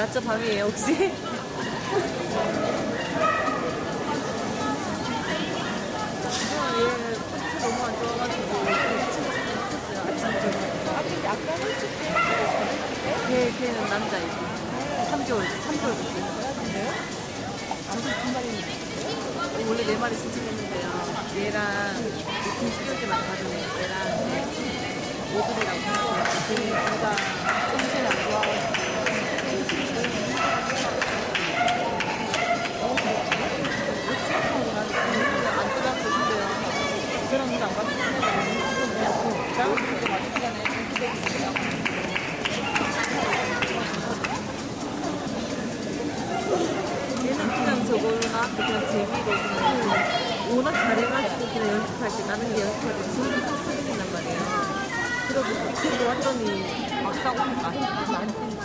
낮저 밤이에요 혹시? 때 걔, 걔는 남자이고 3개월 3개월 됐어요? 아직 두 마리 원래 네 마리 신청했는데요 얘랑 그 10개월 때만 가져온 얘랑 오들이라고 생각해요 둘다 컨디션이 안 좋아가지고. 안 떠나서 근데요 저랑 안 같은 생각이 다음 주에 맞기 전에 얘는 그냥 저걸로 그냥 재미로 그냥 워낙 잘해가지고 그냥 연습할 때 나는 게 연습할 때 저렇게 탔어진단 말이에요. 그러고 그러고 왔더니 막상 오니까 안 뛰니까